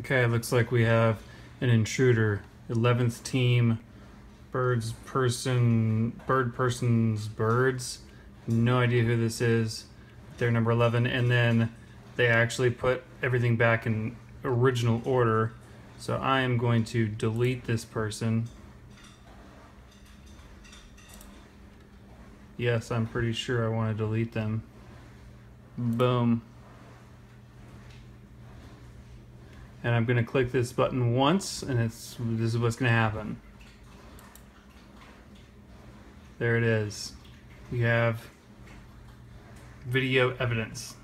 Okay, looks like we have an intruder. 11th team, birds person, bird person's birds. No idea who this is. They're number 11. And then they actually put everything back in original order. So I am going to delete this person. Yes, I'm pretty sure I want to delete them. Boom. And I'm going to click this button once and it's this is what's going to happen. There it is. We have video evidence.